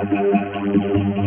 Thank you.